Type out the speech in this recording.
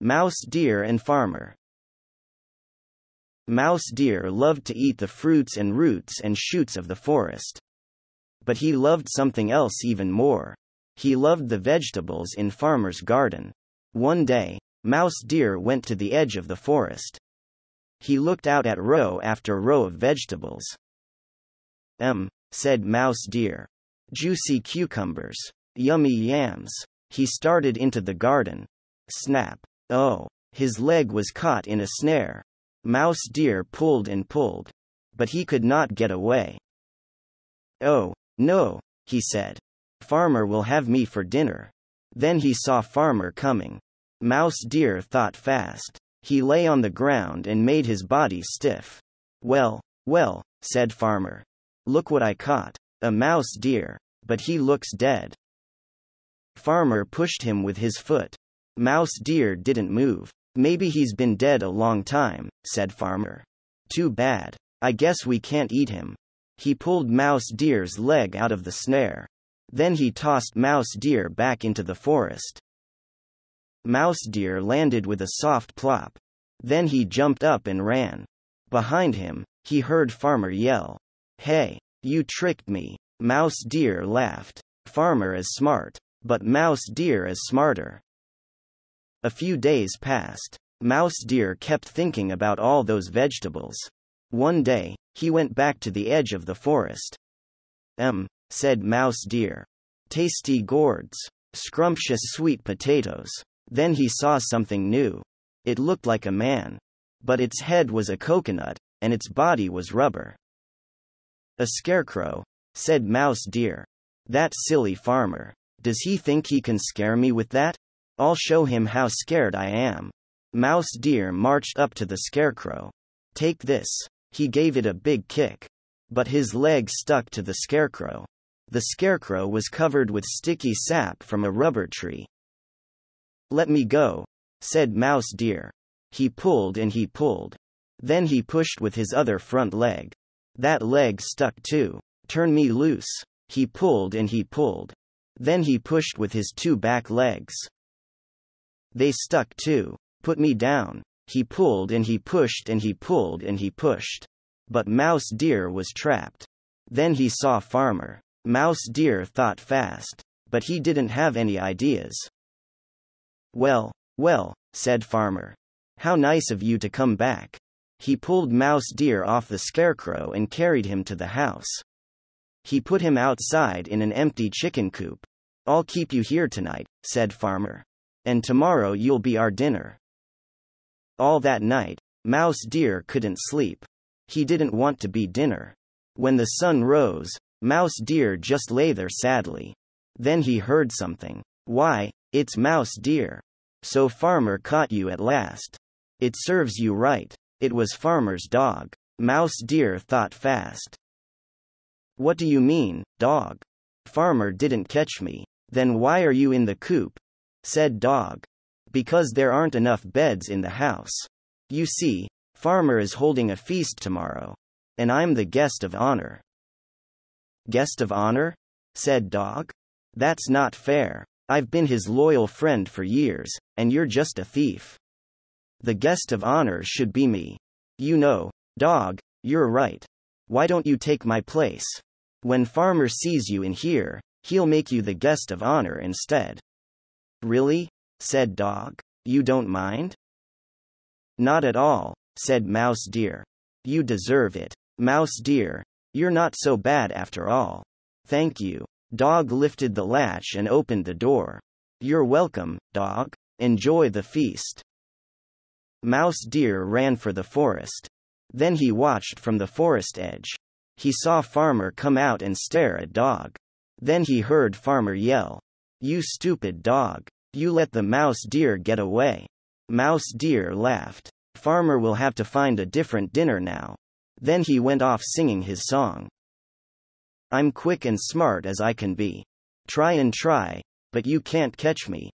Mouse Deer and Farmer Mouse Deer loved to eat the fruits and roots and shoots of the forest. But he loved something else even more. He loved the vegetables in Farmer's garden. One day, Mouse Deer went to the edge of the forest. He looked out at row after row of vegetables. Um, said Mouse Deer. Juicy cucumbers. Yummy yams. He started into the garden. Snap. Oh. His leg was caught in a snare. Mouse Deer pulled and pulled. But he could not get away. Oh, no, he said. Farmer will have me for dinner. Then he saw Farmer coming. Mouse Deer thought fast. He lay on the ground and made his body stiff. Well, well, said Farmer. Look what I caught. A mouse deer. But he looks dead. Farmer pushed him with his foot. Mouse deer didn't move. Maybe he's been dead a long time, said Farmer. Too bad. I guess we can't eat him. He pulled Mouse Deer's leg out of the snare. Then he tossed Mouse Deer back into the forest. Mouse Deer landed with a soft plop. Then he jumped up and ran. Behind him, he heard Farmer yell, Hey, you tricked me. Mouse Deer laughed. Farmer is smart, but Mouse Deer is smarter. A few days passed. Mouse Deer kept thinking about all those vegetables. One day, he went back to the edge of the forest. Um, said Mouse Deer. Tasty gourds. Scrumptious sweet potatoes. Then he saw something new. It looked like a man. But its head was a coconut, and its body was rubber. A scarecrow, said Mouse Deer. That silly farmer. Does he think he can scare me with that? I'll show him how scared I am. Mouse Deer marched up to the scarecrow. Take this. He gave it a big kick. But his leg stuck to the scarecrow. The scarecrow was covered with sticky sap from a rubber tree. Let me go, said Mouse Deer. He pulled and he pulled. Then he pushed with his other front leg. That leg stuck too. Turn me loose. He pulled and he pulled. Then he pushed with his two back legs. They stuck too. Put me down. He pulled and he pushed and he pulled and he pushed. But Mouse Deer was trapped. Then he saw Farmer. Mouse Deer thought fast. But he didn't have any ideas. Well, well, said Farmer. How nice of you to come back. He pulled Mouse Deer off the scarecrow and carried him to the house. He put him outside in an empty chicken coop. I'll keep you here tonight, said Farmer. And tomorrow you'll be our dinner. All that night, Mouse Deer couldn't sleep. He didn't want to be dinner. When the sun rose, Mouse Deer just lay there sadly. Then he heard something. Why, it's Mouse Deer. So Farmer caught you at last. It serves you right. It was Farmer's dog. Mouse Deer thought fast. What do you mean, dog? Farmer didn't catch me. Then why are you in the coop? Said Dog. Because there aren't enough beds in the house. You see, Farmer is holding a feast tomorrow. And I'm the guest of honor. Guest of honor? said Dog. That's not fair. I've been his loyal friend for years, and you're just a thief. The guest of honor should be me. You know, dog, you're right. Why don't you take my place? When Farmer sees you in here, he'll make you the guest of honor instead. Really? said Dog. You don't mind? Not at all, said Mouse Deer. You deserve it. Mouse Deer, you're not so bad after all. Thank you. Dog lifted the latch and opened the door. You're welcome, dog. Enjoy the feast. Mouse Deer ran for the forest. Then he watched from the forest edge. He saw Farmer come out and stare at Dog. Then he heard Farmer yell, You stupid dog. You let the mouse deer get away. Mouse Deer laughed. Farmer will have to find a different dinner now. Then he went off singing his song. I'm quick and smart as I can be. Try and try, but you can't catch me.